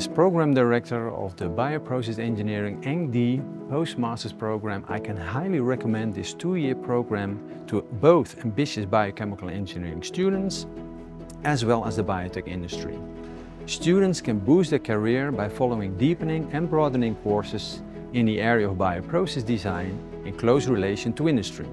As Program Director of the Bioprocess Engineering ENG-D Postmasters Program, I can highly recommend this two-year program to both ambitious biochemical engineering students as well as the biotech industry. Students can boost their career by following deepening and broadening courses in the area of bioprocess design in close relation to industry.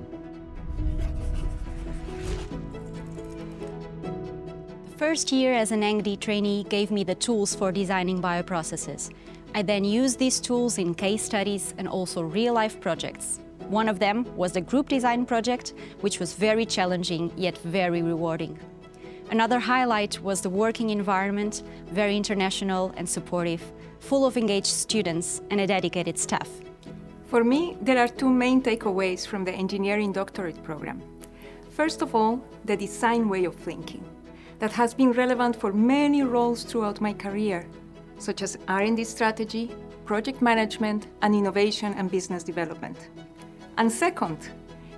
First year as an ENG-D trainee gave me the tools for designing bioprocesses. I then used these tools in case studies and also real-life projects. One of them was the group design project, which was very challenging yet very rewarding. Another highlight was the working environment, very international and supportive, full of engaged students and a dedicated staff. For me, there are two main takeaways from the engineering doctorate program. First of all, the design way of thinking that has been relevant for many roles throughout my career, such as R&D strategy, project management, and innovation and business development. And second,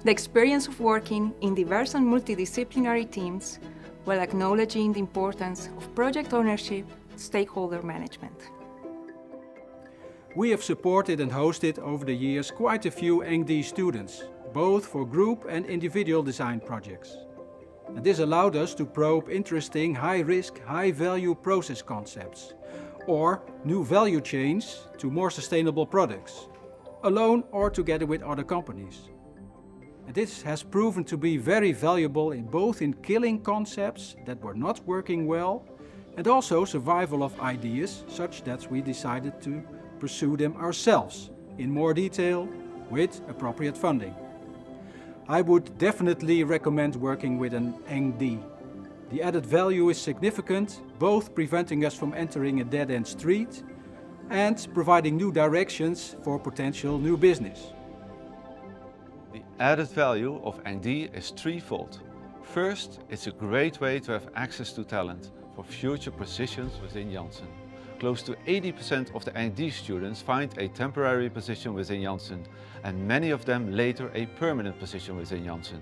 the experience of working in diverse and multidisciplinary teams while acknowledging the importance of project ownership, stakeholder management. We have supported and hosted over the years quite a few ENG-D students, both for group and individual design projects. And this allowed us to probe interesting high-risk, high-value process concepts or new value chains to more sustainable products, alone or together with other companies. And this has proven to be very valuable in both in killing concepts that were not working well and also survival of ideas such that we decided to pursue them ourselves in more detail with appropriate funding. I would definitely recommend working with an ENG-D. The added value is significant, both preventing us from entering a dead-end street and providing new directions for potential new business. The added value of ENG-D is threefold. First, it's a great way to have access to talent for future positions within Janssen. Close to 80% of the ENG-D students find a temporary position within Janssen and many of them later a permanent position within Janssen.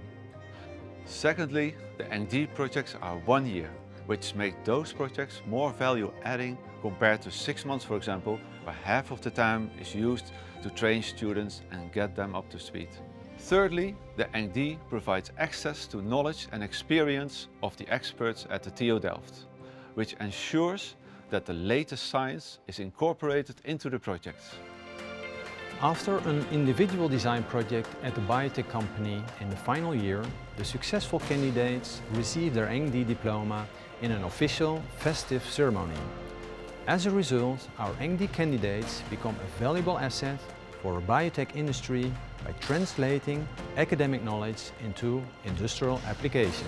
Secondly, the ENG-D projects are one year, which make those projects more value adding compared to six months for example, where half of the time is used to train students and get them up to speed. Thirdly, the ENG-D provides access to knowledge and experience of the experts at the TU Delft, which ensures that the latest science is incorporated into the projects. After an individual design project at the biotech company in the final year, the successful candidates receive their ENG-D diploma in an official, festive ceremony. As a result, our ENG-D candidates become a valuable asset for a biotech industry by translating academic knowledge into industrial application.